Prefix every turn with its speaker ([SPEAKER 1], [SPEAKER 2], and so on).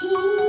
[SPEAKER 1] He